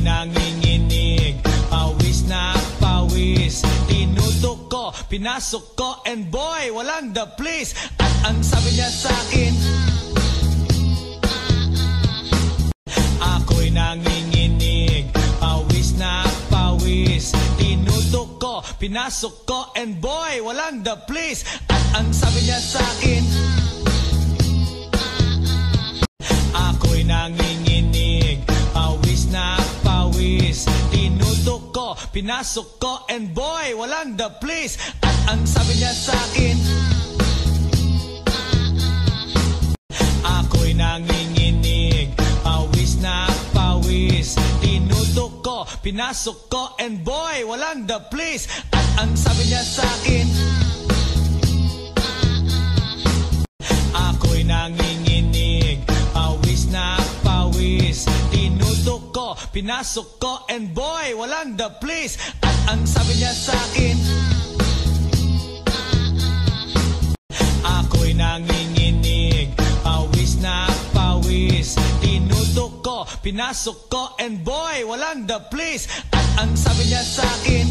Nanginginig. Pawis na pawis. Tinutok ko, pinasok ko And boy, walang the please At ang sabi niya sa akin Ako'y nanginginig. Pawis na pawis. Tinutok ko, pinasok ko And boy, walang the please At ang sabi niya sa akin Ako'y nanginginig pinasok ko And boy, walang the please At ang sabi niya sa akin Ako'y nanginginig. Pawis na pawis. Tinutok ko, pinasok ko And boy, walang the please At ang sabi niya sa akin pinasok ko And boy, walang the please At ang sabi niya sa akin Ako'y nanginginig. Pawis na pawis. Tinutok ko, pinasok ko And boy, walang the please At ang sabi niya sa akin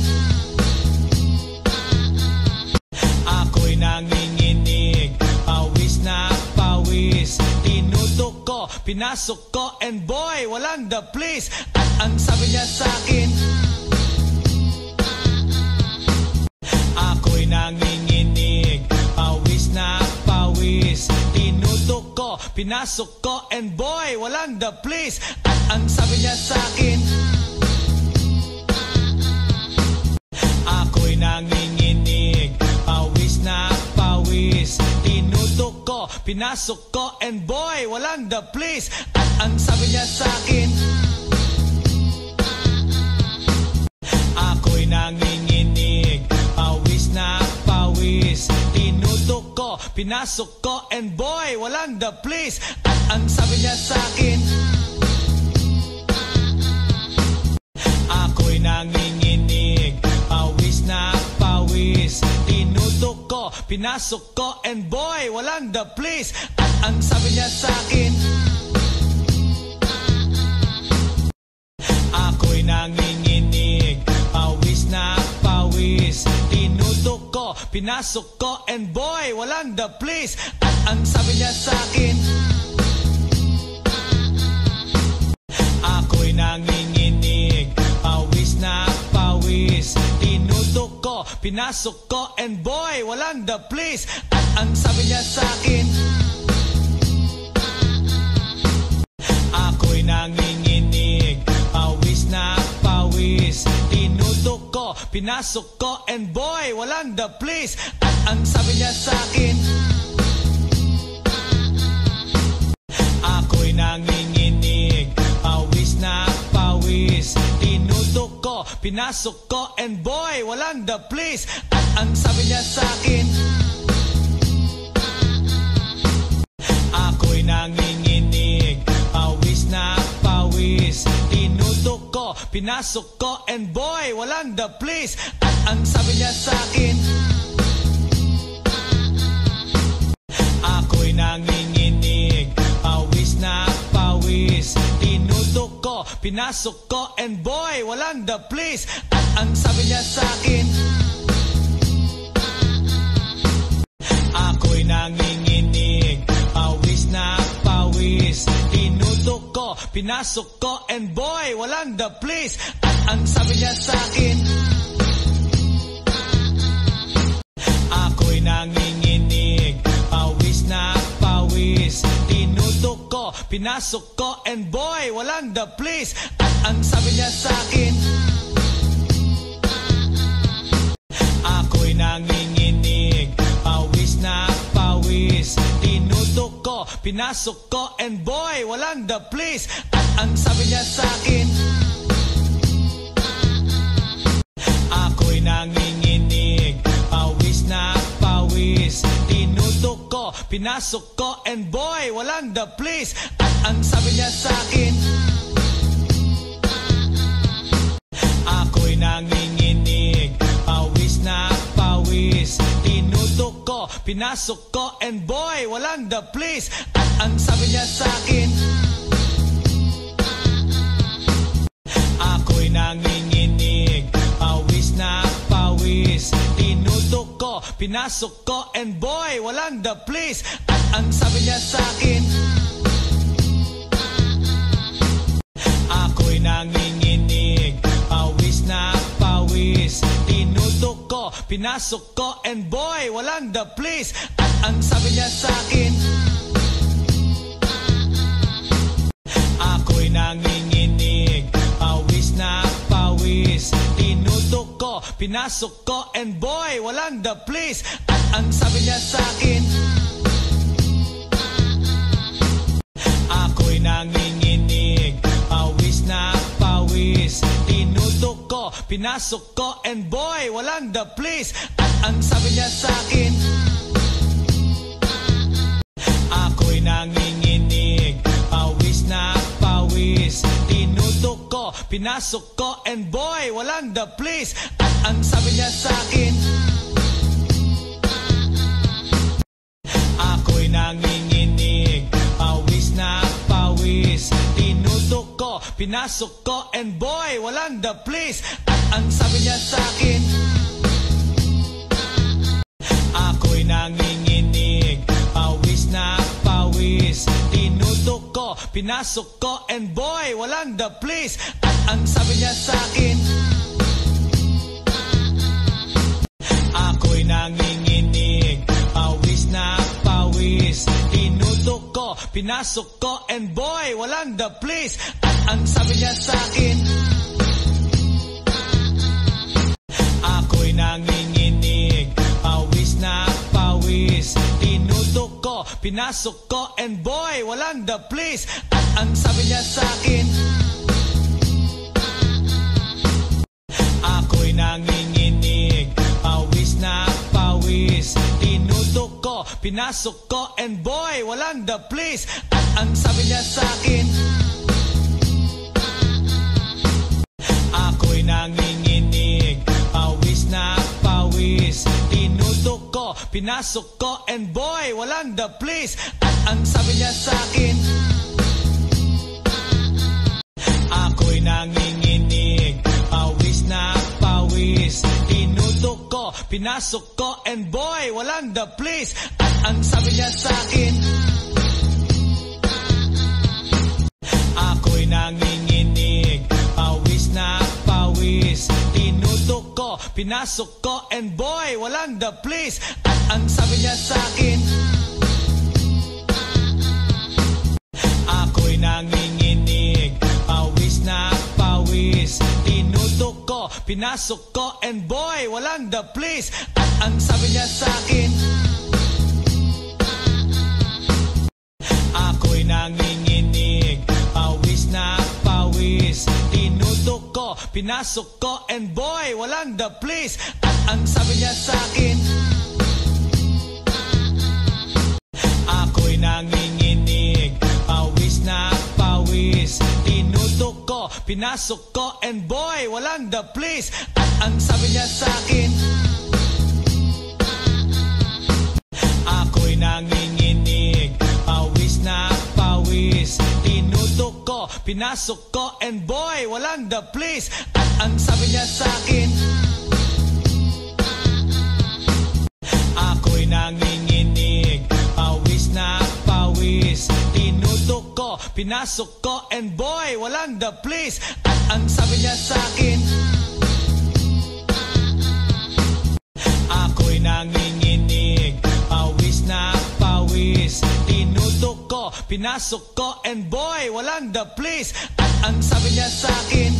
Ako'y nanginginig pinasok ko And boy, walang the please At ang sabi niya sa akin Ako'y nanginginig. Pawis na pawis. Tinutok ko, pinasok ko And boy, walang the please At ang sabi niya sa pinasok ko And boy, walang the please At ang sabi niya sa akin Ako'y nanginginig. Pawis na pawis. Tinutok ko, pinasok ko And boy, walang the please At ang sabi niya sa akin Ako'y nanginginig pinasok ko And boy, walang the please At ang sabi niya sa akin Ako'y nanginginig. Pawis na pawis. Tinutok ko, pinasok ko And boy, walang the please At ang sabi niya sa akin Ako'y nanginginig pinasok ko And boy, walang the please At ang sabi niya sa akin Ako'y nanginginig. Pawis na pawis. Tinutok ko, pinasok ko And boy, walang the please At ang sabi niya sa akin Ako'y nanginginig pinasok ko And boy, walang the please At ang sabi niya sa akin Ako'y nanginginig. Pawis na pawis. Tinutok ko, pinasok ko And boy, walang the please At ang sabi niya sa akin Ako'y nanginginig. Pawis na pawis pinasok ko And boy, walang the please At ang sabi niya sa akin Ako'y nanginginig Pawis na pawis. Tinutok ko, pinasok ko And boy, walang the please At ang sabi niya sa akin pinasok ko And boy, walang the please At ang sabi niya sa akin Ako'y nanginginig Pawis na pawis. Tinutok ko, pinasok ko And boy, walang the please At ang sabi niya sa akin Ako'y nanginginig Pawis na pawis Tinutok ko, pinasok ko And boy, walang the please At ang sabi niya sa akin Ako'y nanginginig Pawis na pawis. Tinutok ko, pinasok ko And boy, walang the please At ang sabi niya sa akin pinasok ko and boy, walang the please At ang sabi niya sa akin Ako'y nanginginig, pawis na pawis. Tinutok ko, pinasok ko and boy, walang the please At ang sabi niya sa akin Ako'y nanginginig, pawis na pawis ko, pinasok ko and boy, walang the please At ang sabi niya sa akin Ako'y nanginginig, pawis na pawis. Tinutok ko, pinasok ko and boy, walang the please At ang sabi niya sa akin Ako'y nanginginig, pinasok ko and boy, walang the please At ang sabi niya sa akin Ako'y nanginginig, pawis na pawis. Tinutok ko, pinasok ko and boy, walang the please At ang sabi niya sa akin Ako'y nanginginig, pinasok ko and boy, walang the please At ang sabi niya sa akin Ako'y nanginginig, pawis na pawis. Tinutok ko, pinasok ko and boy, walang the please At ang sabi niya sa akin Ako'y nanginginig, pinasok ko and boy, walang the please At ang sabi niya sa akin Ako'y nanginginig, pawis na pawis. Tinutok ko, pinasok ko and boy, walang the please At ang sabi niya sa akin pinasok ko and boy, walang the please At ang sabi niya sa akin Ako'y nanginginig, pawis na pawis. Tinutok ko, pinasok ko and boy, walang the please At ang sabi niya sa akin Ako'y nanginginig, pawis na pinasok ko and boy, walang the please At ang sabi niya sa akin Ako'y nanginginig, pawis na pawis. Tinutok ko, pinasok ko and boy, walang the please At ang sabi niya sa akin pinasok ko and boy, walang the please At ang sabi niya sa akin Ako'y nanginginig, pawis na pawis. Tinutok ko, pinasok ko and boy, walang the please At ang sabi niya sa akin Ako'y nanginginig, pinasok ko and boy, walang the please At ang sabi niya sa akin Ako'y nanginginig, pawis na pawis. Tinutok ko, pinasok ko and boy, walang the please At ang sabi niya sa akin pinasok ko and boy, walang the please At ang sabi niya sa akin